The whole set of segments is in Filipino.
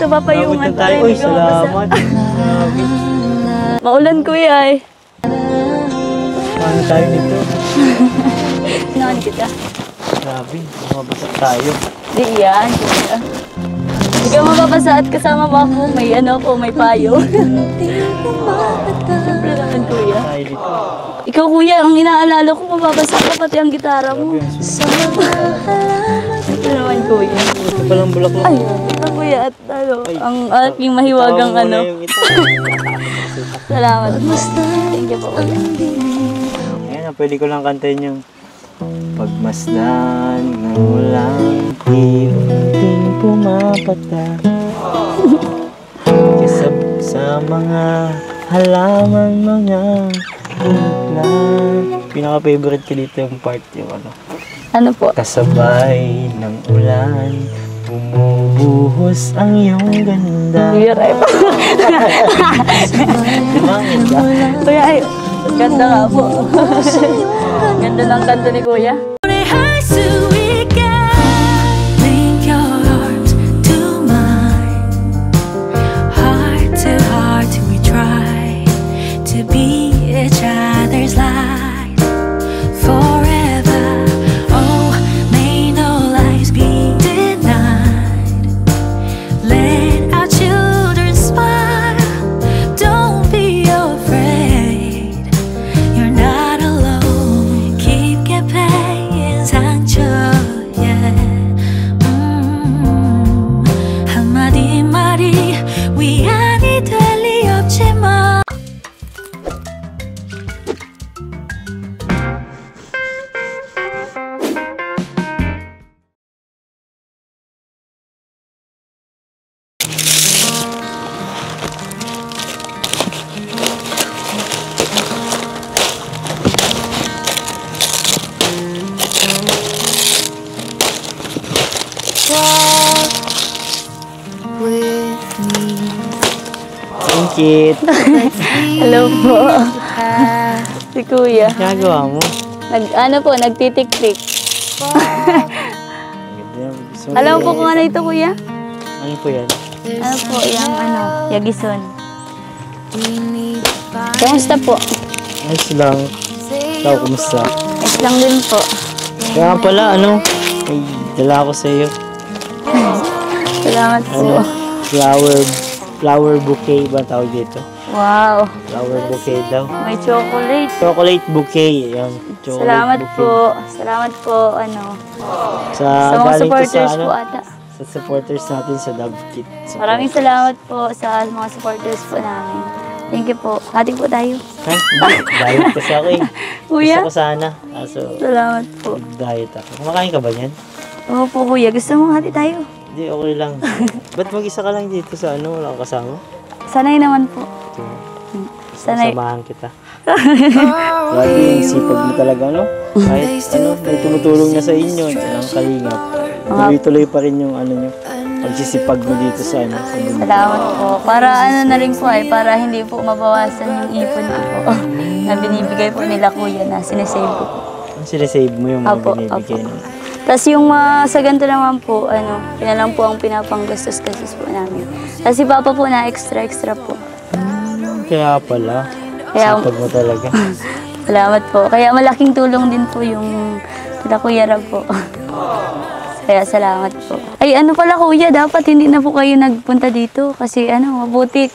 Kaya dito papayungan Salamat na tayo. Uy, salamat. Maulan kuya eh. Paano tayo dito? Sinahan kita. Grabe, mabasa tayo. Di yan. Hindi ka mapapasa at kasama mo ako. May ano ko, may payo. Siyempre naman kuya. Tayo dito. Ikaw kuya, ang inaalala ko, mapapasa ka pati ang gitara mo. Siyempre naman kuya. Ito palang bulaklak. Ay, ito kuya at ano, ang aking mahiwagang ano. na. Salamat. Thank you po. Ayan, ah, pwede ko lang kantayin yung Pagmasdan ng ulang unting pumapata Kisab sa mga halaman mga buklan Pinaka-favorite ko dito yung part yung ano Ano po? Kasabay ng ulan Bumubuhos ang iyong ganda Kuya ganda? Kuya, ay, ganda nga po. ganda ng kanta ni Kuya. Link your arms to mine, heart to heart, we try to be You. Hello po. si Kuya. Ginagawa mo. Nag, ano po, nagtitik-tik. Alam po kung ano ito, Kuya? Ano po yan? Ano po, yung ano, yagison. Kamusta po? Ayos lang. Ikaw, kumusta? Yes lang din po. Kaya nga pala, ano, may dala ako sa iyo. Salamat po. Ano, flower, flower bouquet ba tawag dito? Wow. Flower bouquet daw. May chocolate. Chocolate bouquet. Yan. Chocolate Salamat bouquet. po. Salamat po, ano, Sa, sa mga supporters sa, ano, po ata. sa supporters natin sa Dove Kit. Maraming salamat po sa mga supporters po namin. Thank you po. Hati po tayo. Ha? Diet kasi ako eh. Kuya? Gusto ko sana. Kaso, Salamat po. diet ako. Kumakain ka ba niyan? Oo po, kuya. Gusto mo hati tayo? Hindi, okay lang. Ba't mag-isa ka lang dito sa ano? Wala kang kasama? Sanay naman po. Ito. Sanay. Samahan kita. Yung sipag mo talaga, no? Kahit ano, may tumutulong na sa inyo, ang kalingap. Tuloy-tuloy pa rin yung ano nyo, pagsisipag mo dito sa ano, sa. Salamat po. Para ano na rin po ay, para hindi po mabawasan yung ipon ko po. na binibigay po nila kuya na sinesave ko po. Sinesave mo yung mga Apo, binibigay. Tapos yung mga sa ganito naman po, ano, yun lang po ang pinapanggastos-gastos po namin. Tapos si Papa po na extra-extra po. Kaya pala, Kaya- sipag mo talaga. Salamat po. Kaya malaking tulong din po yung kita Kuya Rab po. Kaya salamat po. Ay ano pala kuya, dapat hindi na po kayo nagpunta dito kasi ano, mabutik.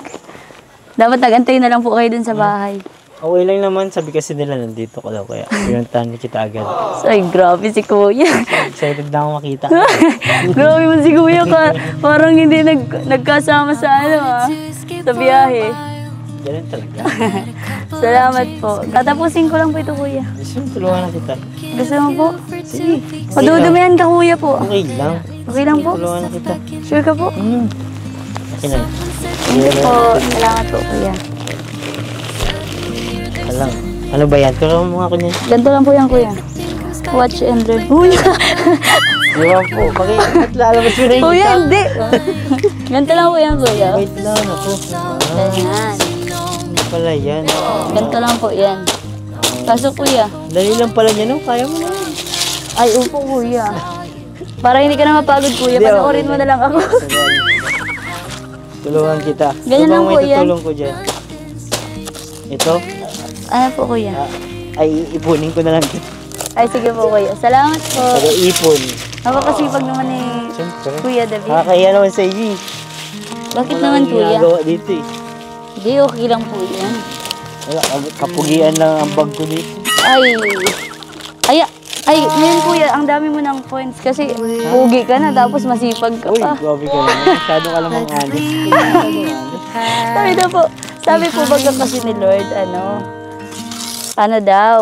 Dapat nagantay na lang po kayo dun sa bahay. Okay lang naman, sabi kasi nila nandito ko daw, kaya pinuntahan kita agad. Ay, grabe si kuya. Excited na ako makita. grabe mo si kuya ka. Parang hindi nag, nagkasama sa ano ah, sa biyahe. Ganun talaga. Salamat po. Tatapusin ko lang po ito kuya. Gusto mo tulungan na kita. Gusto mo po? Sige. Madudumihan ka kuya po. Okay lang. Okay lang po? Tulungan na kita. Sure ka po? Hmm. Okay na. You po. Salamat po kuya. Alam. Ano ba yan? Tulungan mo nga ako niyan. Ganito lang po yan, kuya. Watch and read. Kuya! Di ba po? Bakit? Lalabas mo na kuya, hindi! Ganito lang po yan, kuya. Wait lang ako. Ah, Ganyan. ano pala yan? Ganito lang po yan. Kaso, kuya. Dali lang pala niya, no? Kaya mo na. yan. Ay, upo, kuya. Para hindi ka na mapagod kuya, Hindi, panoorin mo lang. na lang ako. Tulungan kita. Ganyan Ano lang bang po may yan. tutulong ko dyan? Ito? Ano po kuya? Ah, ay, ipunin ko na lang. Ay sige po kuya. Salamat po. Taga-ipon. Napakasipag naman ni Siyempre. Kuya David. Nakakaya naman sa iyo. eh. Bakit Wala naman akong kuya? ginagawa dito eh. Hindi, okay lang po yan. Wala, kapugian lang ang bag ko dito. Ay, ay, ay, ngayon kuya, ang dami mo ng points kasi pugi ka na tapos masipag ka Uy, pa. grabe ka naman. Masyado ka lamang alis. Sabi daw po, sabi po baga kasi ni Lord, ano, ano daw,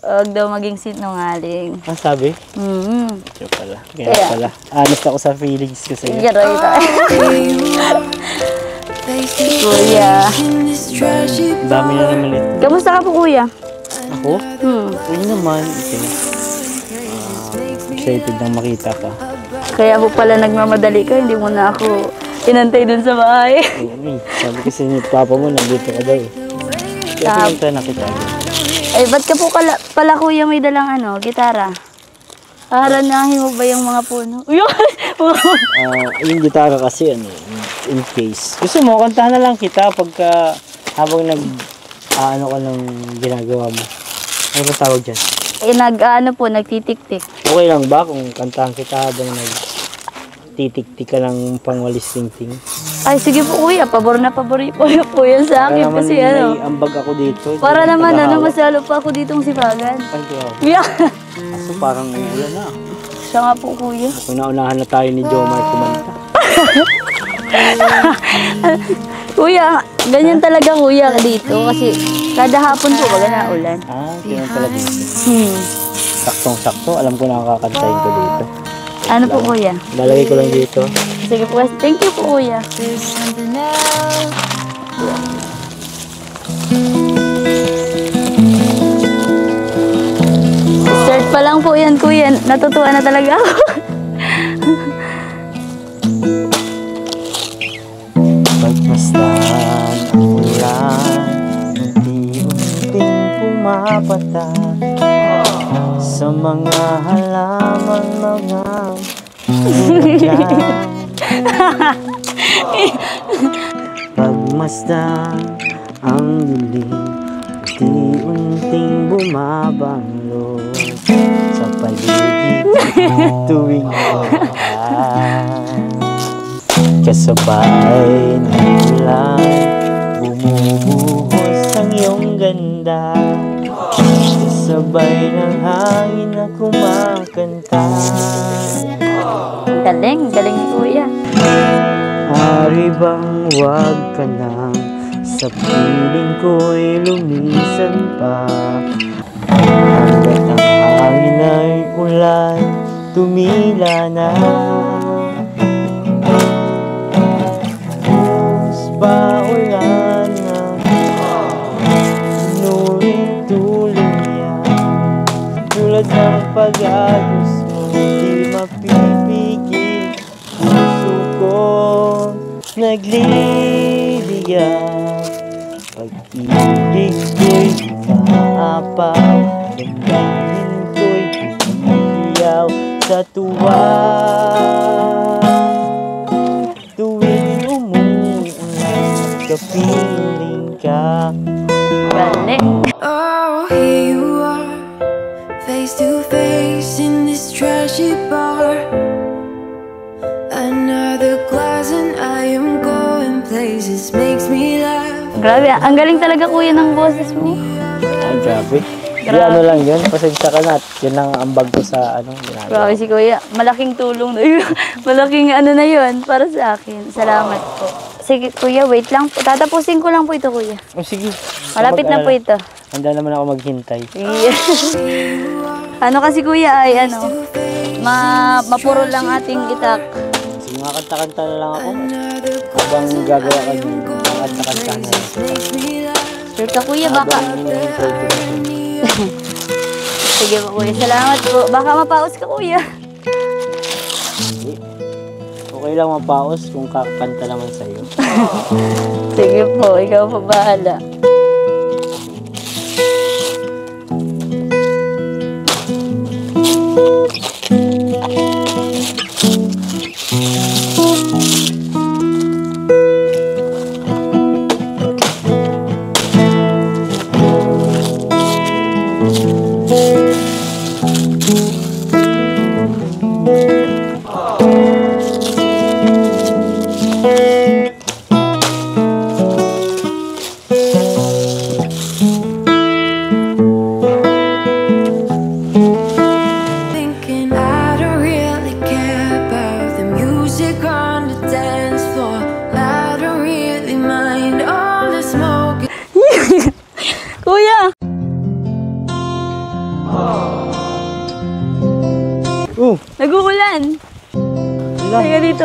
huwag daw maging sinungaling. Ang sabi? Mm-hmm. Kaya pala. Kaya Kaya. pala. Honest ako sa feelings ko sa'yo. Sige, Roy, tayo. Face to Kuya, dami na naman ito. kamusta ka po kuya? Ako? Hmm. Uy naman. Ito. Ah, excited nang makita ka. Kaya po pala nagmamadali ka, hindi mo na ako inantay dun sa bahay. Ay, ay, sabi kasi ni Papa mo, nandito ka daw eh. Kaya Tap. pinunta na kita. Ay, ba't ka po kala, pala kuya may dalang ano, gitara? Haharanahin mo ba yung mga puno? Uy, Ah, yung gitara kasi ano, in case. Gusto mo, kantahan na lang kita pagka habang nag ah, ano ka ng ginagawa mo. Ano ba tawag dyan? eh, nag, ano po, nagtitik-tik. Okay lang ba kung kantahan kita habang nag titik-tik ka ng pangwalis ting-ting? Ay, sige po kuya, pabor na pabor po, po yan sa Para akin kasi ano. ambag ako dito. Para naman, ano, masalo pa ako ditong sipagan. Ay, grabe. Yeah. Kaso parang uulan na. Siya nga po kuya. Kung naunahan na tayo ni Jomar kumanta. Kuya, ganyan talaga kuya dito kasi kada hapon po baga na ulan. Ah, pala dito. Hmm. Saktong-sakto, alam ko na kakakantahin ko dito. Ano po kuya? Lalagay ko lang dito. Sige po, thank you po kuya. Start pa lang po yan kuya, natutuwa na talaga ako. Pagmasdan ang ulan Unti-unting pumapata Sa mga halaman mga Pagmasdan ang dilim Unti-unting bumabanglo Sa paligid tuwing Kasabay ng ulan Bumubuhos ang iyong ganda Kasabay ng hangin na kumakanta. Galing, galing ni kuya. Ari bang wag ka nang Sa piling ko'y lumisan pa. Hanggat ang hangin ay ulan Tumila na. Bus ba ulan Tulad ng pag-agos mo Di mapipigil. Puso ko nagliliyab Pag-ibig ko'y umaapaw Damdamin ko'y umiiyaw sa tuwa. Tuwing umuulan Kapiling ka Galing. Oh, here face to face in this trashy bar. Another glass, and I am going places, makes me laugh. Grabe, ang galing talaga kuya ng boses mo. Ay, grabe. Di ano lang yun, pasensya ka na. at Yun ang ambag ko sa ano, ginagawa. Grabe si kuya, malaking tulong na yun. malaking ano na yun para sa akin. Salamat po. Sige kuya, wait lang po. Tatapusin ko lang po ito kuya. Oh, sige. Malapit na po ito. Handa naman ako maghintay. Iya. ano kasi kuya ay ano, ma mapuro lang ating itak. Sige, mga kanta-kanta na lang ako. Habang gagawa ka mga kanta-kanta na lang. Sure ka kuya, baka. Sige po kuya, salamat po. Baka mapaus ka kuya. Okay lang mapaos kung kakanta naman sa'yo. Sige po, ikaw pa bahala. Thank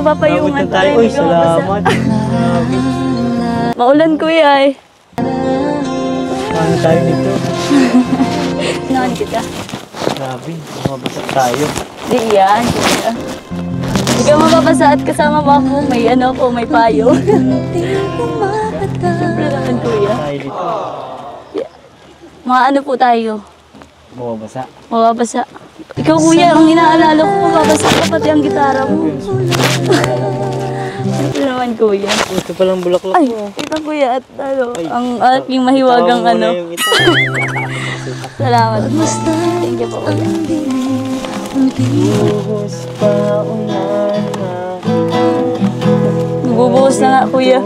Na tayo. Uy, salamat. Maulan kuya eh. Paano tayo nito? Nahan kita. Grabe, mabasa tayo. Di yan, kuya. Hindi ka mababasa at kasama mo ako. May ano ko, may payo. Siyempre naman kuya. Tayo dito. Mga ano po tayo? Mababasa. Mababasa. Ikaw kuya, ang inaalala ko, mababasa ka pati ang gitara mo. Siyempre naman kuya. Ito palang bulaklak Ay, mo. ito kuya at ano, Ay, ang aking mahiwagang Tawa mo na ano. yung ito. Salamat. Thank you po kuya. Buhos pa ulan na. Nagbubuhos na nga kuya.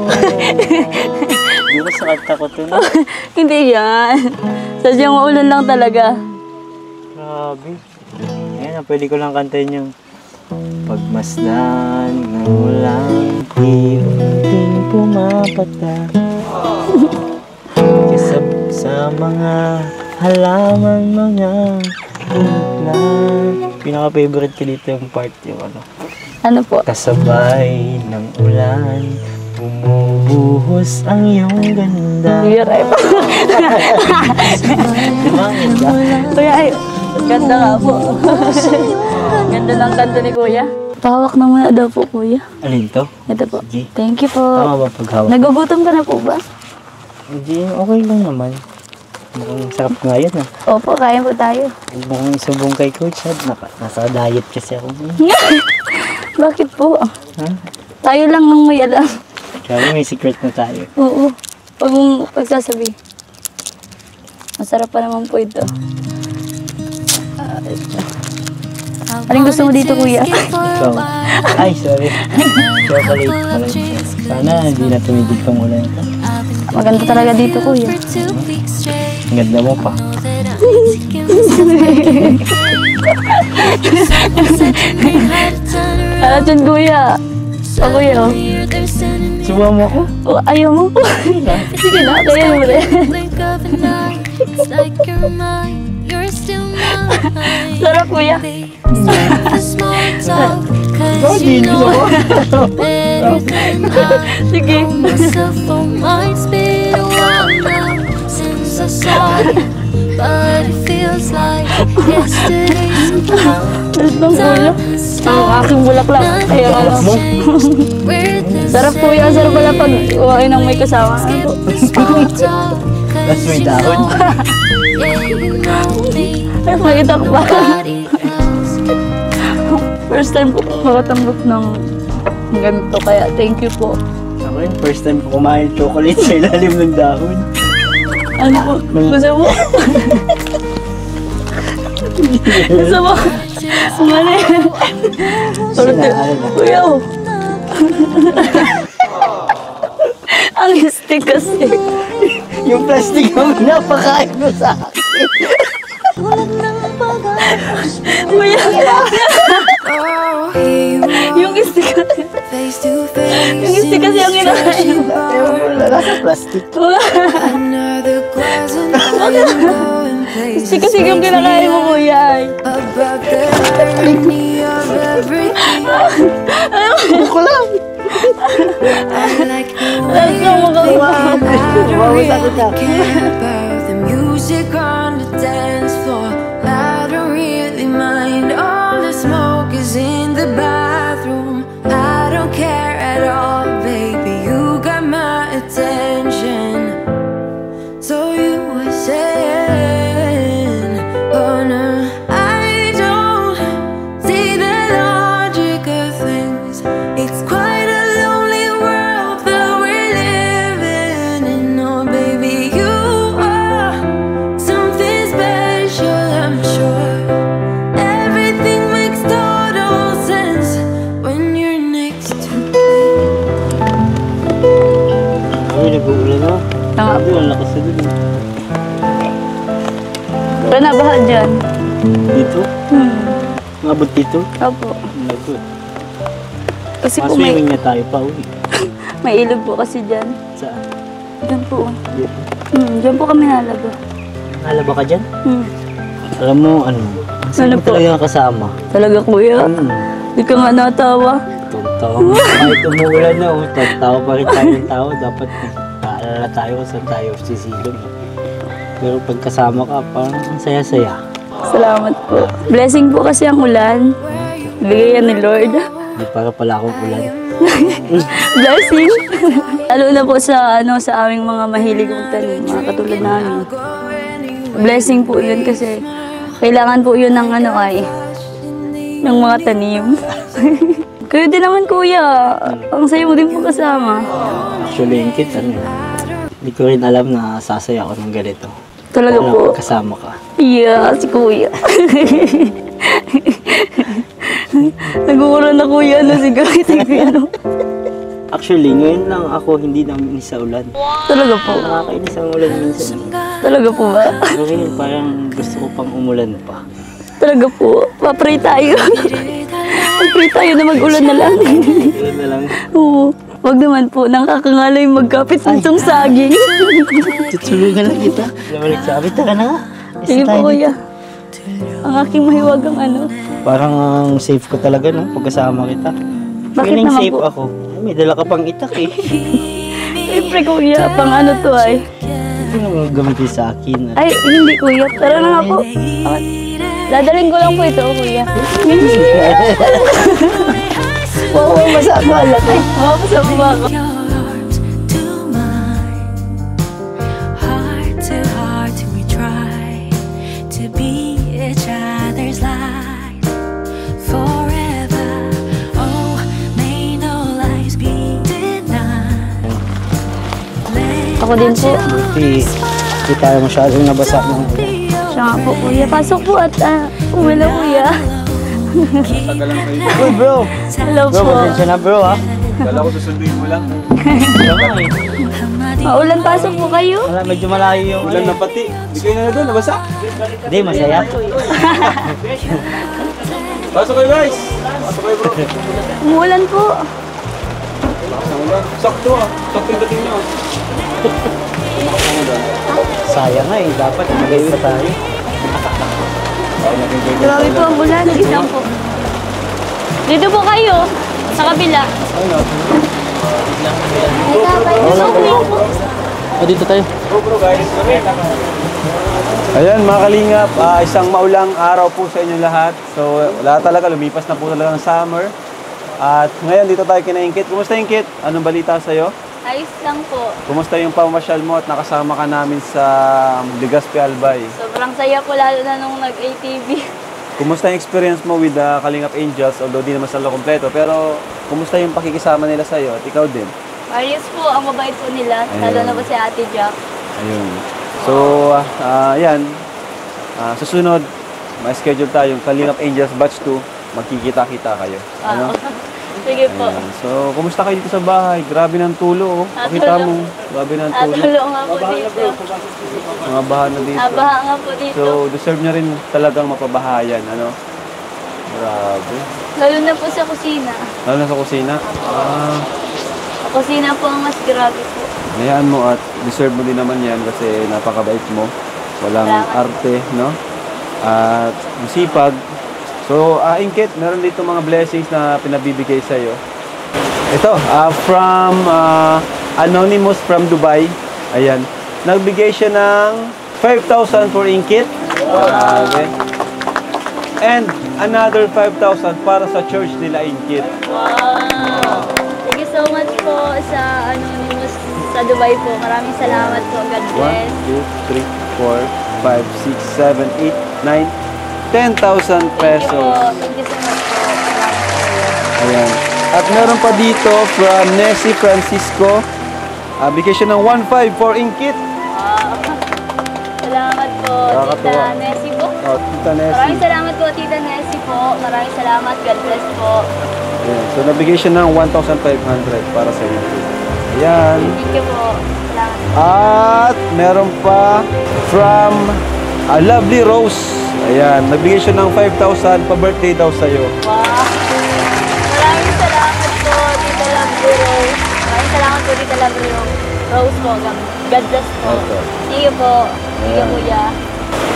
Buhos sa kanta ko to na. Hindi yan. Sadyang maulan lang talaga. Grabe. Ah, pwede ko lang kantayin yung Pagmasdan ng ulang unting pumapata. Kasab sa mga halaman mga buklan Pinaka-favorite ko dito yung part yung ano. Ano po? Kasabay ng ulan Bumubuhos ang iyong ganda. Kuya Ray. Kuya ay, ganda nga po. ganda ng kanta ni kuya. Pahawak na muna daw po kuya. Alin to? Ito po. Sige. Thank you po. Tama ba paghawak? Nagugutom ka na po ba? Hindi, okay lang naman. Mukhang sarap nga yan ah. Opo, kaya po tayo. Mukhang subong kay Coach Had. Naka, nasa diet kasi ako. Bakit po? Ha? Tayo lang nang may alam. Kaya may secret na tayo. Oo. Huwag mong pagsasabi. Masarap pa naman po ito. Ito. Anong gusto mo dito, kuya? So, ay, sorry. Chocolate pala. Sana hindi na tumigil kang ulan ito. Maganda talaga dito, kuya. Ang ganda mo pa. Ano dyan, kuya? O, kuya, oh. Subuhan mo ako? Oh, ayaw mo. Sige na, kaya mo rin. Sarap, kuya. Ako. Sige. But it feels like. Ang aking bulaklak. Ayaw ano. Mo? Sarap kuya, sarap pala pag uwain ng may kasama. Ano po? May dahon. Ay, pa. First time po makatanggap ng ganito. Kaya thank you po. Ako yun, first time ko kumain chocolate sa ilalim ng dahon. Ano po? Gusto mo? Gusto mo? Mali. Kuya, oh. Ang stick kasi. Yung plastic ang pinapakain mo sa akin. Kuya, Oh, yung stick kasi. Yung stick kasi ang kinakain mo. Ewan ko, wala sa plastic. Stick kasi yung kinakain mo, kuya. ay. About the irony of everything. Ko lang. I like the Alam way ko, magawa. I don't Mawawala kita. really care about the music on the dance dito? Opo. Nagot. Kasi po may, Maswimming na tayo pa uwi. may ilog po kasi dyan. Saan? Dyan po. Dito. Hmm, dyan po kami nalago. Nalaba ka dyan? Hmm. Alam mo, ano, ang Ano mo po? talaga kasama. Talaga kuya. Hmm. Di ka nga natawa. Tawa mo. Kahit umuulan na, oh, tawa pa rin tayo ng tao. Dapat naalala tayo kung saan tayo sisilong. Pero pag kasama ka, parang ang saya-saya. Salamat po. Blessing po kasi ang ulan. Bigay yan ni Lord. Hindi para pala akong ulan. Blessing. Lalo na po sa ano sa aming mga mahilig tanim, mga katulad namin. Blessing po yun kasi kailangan po yun ng ano ay ng mga tanim. Kayo din naman kuya. Ang sayo mo din po kasama. Actually, yung kit, ano, hindi ko rin alam na sasaya ako ng ganito. Talaga po. kasama ka. Yeah, si kuya. Nagugura na kuya na si ano. Actually, ngayon lang ako hindi namin sa ulan. Talaga po. Nakakainis ang ulan minsan. Talaga po ba? Ngayon parang gusto ko pang umulan pa. Talaga po. Papray tayo. Papray tayo na mag-ulan na lang. Yun na lang. Oo. Wag naman po, nakakangalay magkapit nitong saging. Tutulungan lang kita. Lamalik sa abit ka na Sige po kuya. Ang aking mahiwagang ano. Parang ang safe ko talaga no, pagkasama kita. Bakit Feeling naman safe po? ako. Ay, May dala ka pang itak eh. Siyempre kuya, pang ano to ay. Hindi naman gamitin sa akin. Ay, hindi kuya. Tara na nga po. Ah, Dadalhin ko lang po ito, kuya. Oo, may masa ako. Ay, mapasa po ba ako? Your arms to mine, heart to heart, we try to be each other's light forever. Oh, may no lies be denied. Let Ako din po. Buti, hindi tayo masyadong nabasa ng ulan. Siya nga po, kuya. Pasok po at uh, uwi na, kuya. Uy bro! Hello Bro, po. pasensya na bro ha. Kala ko susunduin mo lang. Eh. Maulan pasok po kayo. Wala, medyo malayo yung Ulan na pati. Di kayo na doon, nabasa. Hindi, masaya. Pasok kayo guys. Pasok kayo bro. Umuulan po. Sakto ah. Sakto yung dating nyo. Sayang nga eh, dapat magayon na tayo. Grabe po ang ulan. Isang po. Dito po kayo. Sa kabila. Swimming po. O, dito tayo. Ayan mga kalingap, ah, isang maulang araw po sa inyo lahat. So wala talaga, lumipas na po talaga ng summer. At ngayon dito tayo kinaingkit. Kumusta Ingkit? Anong balita sa'yo? Ayos lang po. Kumusta yung pamasyal mo at nakasama ka namin sa Legazpi Albay? Sobrang saya po lalo na nung nag-ATV. Kumusta yung experience mo with the Kalingap Angels? Although di naman sa kompleto, pero kumusta yung pakikisama nila sa'yo at ikaw din? Ayos po, ang mabait po nila. Lalo na po si Ate Jack. Ayun. So, ah, yan. Ah, susunod, may schedule tayo yung Kalingap Angels Batch 2. Magkikita-kita kayo. Ano? Sige po. Ayan. So, kumusta kayo dito sa bahay? Grabe ng tulo, oh. Ah, Pakita mo. Grabe ng tulo. Natulo nga po dito. Mga baha na dito. Nabaha nga po dito. So, deserve niya rin talagang mapabahayan, ano? Grabe. Lalo na po sa kusina. Lalo na sa kusina. Ah, Sa kusina po ang mas grabe po. hayaan mo at deserve mo din naman yan kasi napakabait mo. Walang Salamat. arte, no? At masipag. So, ah, Ingkit, meron dito mga blessings na pinabibigay sa'yo. Ito, ah, from ah, Anonymous from Dubai. Ayan. Nagbigay siya ng 5,000 for Ingkit. Grabe. And another 5,000 para sa church nila Ingkit. Wow! Thank you so much po sa Anonymous sa Dubai po. Maraming salamat po. God 1, bless. 2, 3, 4, 5, 6, 7, 8, 9, 10,000 Thank you pesos. Ayan. At meron pa dito from Nessie Francisco. Uh, bigay siya ng 1.5 for Inkit. Salamat po, Nakakatuwa. Tita Nessie po. Oh, Tita Maraming Nessie. salamat po, Tita Nessie po. Maraming salamat. God bless po. Ayan. So, nabigay siya ng 1,500 para sa inyo. Ayan. Thank you po. Salamat. At meron pa from a Lovely Rose. Ayan, nagbigay siya ng 5,000 pa-birthday daw sa'yo. Wow. Maraming salamat po, Tita Rose. Maraming salamat po, Tita Lovely Rose. Po. God bless po. See you po. Ayan. Kuya.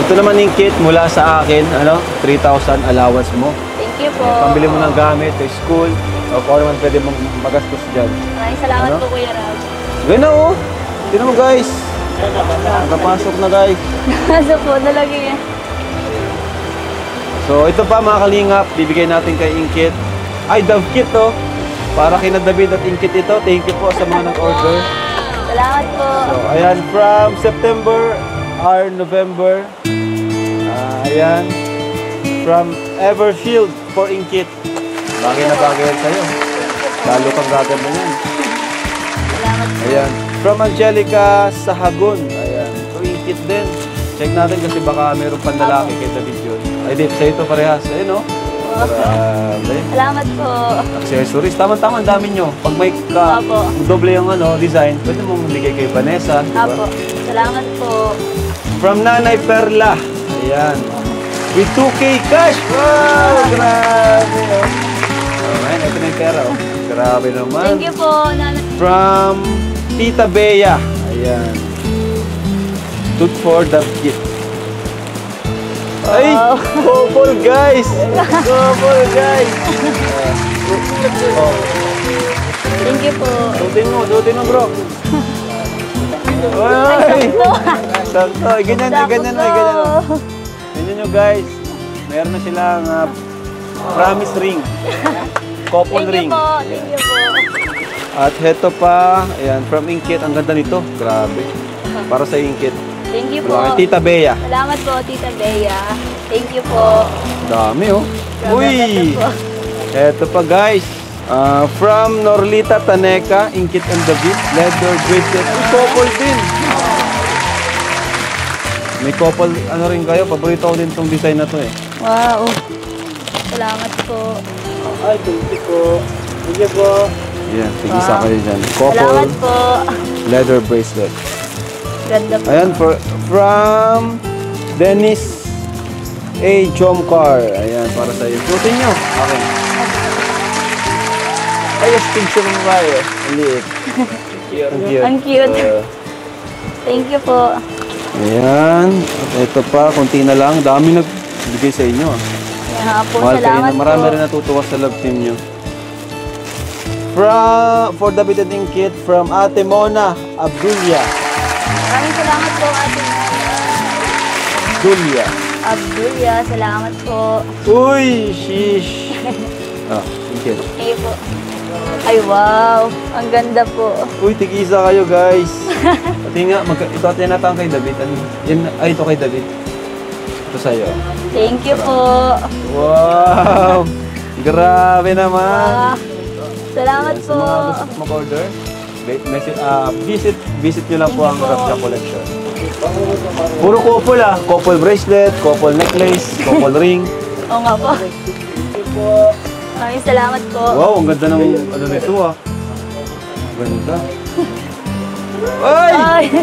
Ito naman yung kit mula sa akin, ano, 3,000 allowance mo. Thank you po. Pambili mo ng gamit sa school, o kung ano man pwede mong magastos dyan. Maraming salamat Ano? po, Kuya Rab. Ganun na oh! Tignan mo guys! Nakapasok na guys. Kaso po, nalagay yan. So ito pa mga kalingap, bibigay natin kay Inkit. Ay, Dove Kit to. Para kina David at Inkit ito. Thank you po sa mga nag-order. Salamat po. So, ayan, from September or November. Ah, ayan. From Evershield for Inkit. Bagay na bagay sa'yo. Lalo kang gaganda yan. Salamat po. Ayan. From Angelica Sahagun. Ayan. So, Inkit din. Check natin kasi baka mayroong panlalaki kay David yun. Ay, di, sa'yo ito parehas. Ayun, no? Grabe. Salamat po. Accessories. Tama-tama, ang dami nyo. Pag may ka, doble yung ano, design, pwede mong bigay kay Vanessa. di ba? Apo. Salamat po. From Nanay Perla. Ayan. With 2K cash. Wow! Grabe. Oh. Ayan, ito na yung pera. Oh. Grabe naman. Thank you po, Nana. From Tita Bea. Ayan. Tooth for the kid. Ay! Couple guys! Couple guys! Oh, Thank you po. suotin mo, suotin mo bro. Ay! Sakto. Ay, Ganyan, ay, ganyan, ay, ganyan. oh. Ganyan nyo guys. Meron na silang ah, promise ring. Couple Thank ring. you po. Thank you po. At heto pa, ayan, from Inkit. Ang ganda nito. Grabe. Para sa Inkit. Thank you po. Kay Tita Bea. Salamat po, Tita Bea. Thank you po. Dami oh. Grabe, Uy! po. Heto pa guys. Ah, from Norlita Taneka, Inkit and David, leather bracelet. May couple din. May couple, ano rin kayo, paborito ko din tong design na to eh. Wow. Salamat po. Ay, thank you po. Thank you po. Yan, sige isa Wow. kayo dyan. Salamat Couple po. leather bracelet. Ganda po. Ayan, for, from Dennis A. Jomcar. Ayan, para sa iyo. Suotin nyo. Okay. Ayos, picture mo ba eh? Ang liit. Ang cute. Ang cute. Uh, Thank you po. ayan. Ito pa, konti na lang. Dami nagbigay sa inyo. ah. Kaya po, Mahal kayo salamat na. Marami po. rin natutuwa sa love team nyo. From, for the bidating kit, from Ate Mona Abdulia. Maraming salamat po, Ate Mona. Abdulia. Abdulia, salamat po. Uy, sheesh. ah. Thank you po. Ay, wow. Ang ganda po. Uy, tigisa kayo guys. Pati nga, mag ito at tinatawag kay David. Ano? Yan, ay, ito kay David. Ito sa'yo. Thank you po. Wow! Grabe naman. Ah, salamat Sa po. mga gusto mag-order, ah, visit, visit nyo lang po ang Rapja Collection. Puro couple ah. Couple bracelet, couple necklace, couple ring. Oo nga po. Maraming salamat po. Wow, ang ganda ng ano nito ah. Ganda. Ay! Ay,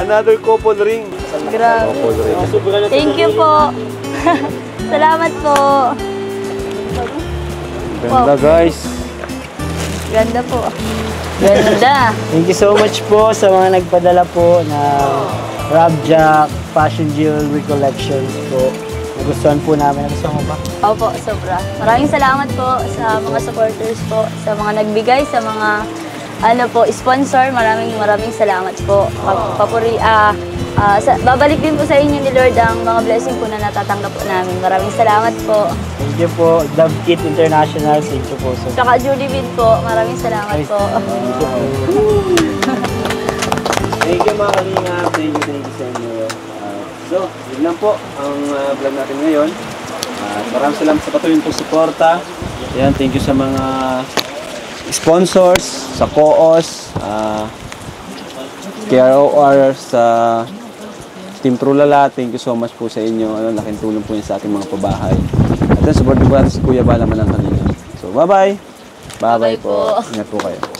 Another couple ring. grabe. Couple ring. Thank you po. salamat po. Ganda guys. Ganda po. Ganda. Thank you so much po sa mga nagpadala po ng Rabjack Fashion Jewelry Collections po. Nagustuhan po namin. Nagustuhan mo ba? Opo, sobra. Maraming salamat po sa mga supporters po, sa mga nagbigay, sa mga ano po, sponsor. Maraming maraming salamat po. Pa- Papuri, ah, ah, sa, babalik din po sa inyo ni Lord ang mga blessing po na natatanggap po namin. Maraming salamat po. Thank you po. Dove Kit International. Thank you po. So, Tsaka Julie Bin po, maraming salamat po. Thank you mga kalinga. Thank you, thank you sa inyo. Ah, so, yun lang po ang ah, vlog natin ngayon. Uh, maraming salamat sa patuloy pong suporta. Ayan, thank you sa mga sponsors, sa COOS, uh, KROR, sa Team Trulala. Thank you so much po sa inyo. Ano, laking tulong po yan sa ating mga pabahay. At then, support po natin si Kuya Balaman ng Kalinga. So, bye-bye. Bye-bye Bye-bye po. Ingat po kayo.